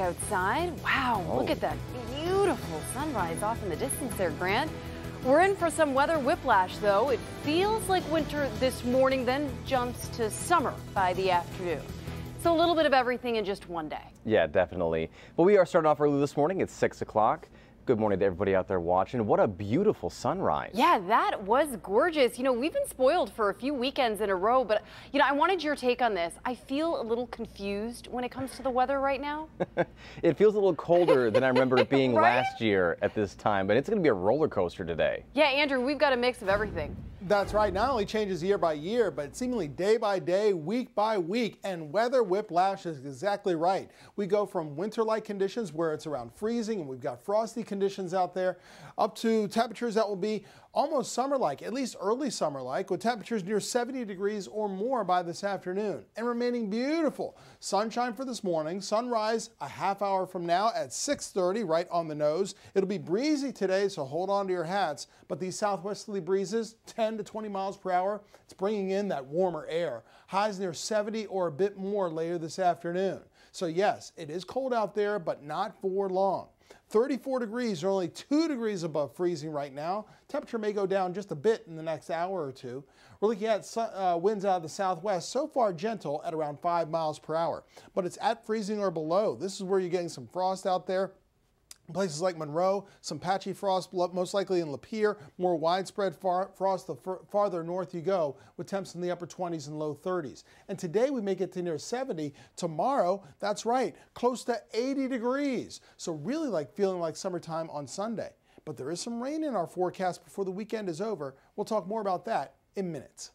look outside. Wow, oh. look at that beautiful sunrise off in the distance there, Grant. We're in for some weather whiplash, though. It feels like winter this morning, then jumps to summer by the afternoon. So a little bit of everything in just one day. Yeah, definitely. But we are starting off early this morning. It's 6 o'clock. Good morning to everybody out there watching. What a beautiful sunrise. Yeah, that was gorgeous. You know, we've been spoiled for a few weekends in a row, but, you know, I wanted your take on this. I feel a little confused when it comes to the weather right now. it feels a little colder than I remember it being right? last year at this time, but it's going to be a roller coaster today. Yeah, Andrew, we've got a mix of everything. That's right. Not only changes year by year, but seemingly day by day, week by week. And weather whiplash is exactly right. We go from winter like conditions where it's around freezing and we've got frosty conditions out there, up to temperatures that will be almost summer like, at least early summer like, with temperatures near 70 degrees or more by this afternoon and remaining beautiful. Sunshine for this morning, sunrise a half hour from now at 6:30 right on the nose. It'll be breezy today, so hold on to your hats, but these southwesterly breezes 10 to 20 miles per hour, it's bringing in that warmer air. Highs near 70 or a bit more later this afternoon. So yes, it is cold out there, but not for long. 34 degrees, or only 2 degrees above freezing right now. Temperature may go down just a bit in the next hour or two. We're looking at uh, winds out of the southwest, so far gentle at around 5 miles per hour, but it's at freezing or below. This is where you're getting some frost out there. Places like Monroe, some patchy frost, most likely in Lapeer, more widespread far frost the farther north you go, with temps in the upper 20s and low 30s. And today we make it to near 70. Tomorrow, that's right, close to 80 degrees. So really like feeling like summertime on Sunday. But there is some rain in our forecast before the weekend is over. We'll talk more about that in minutes.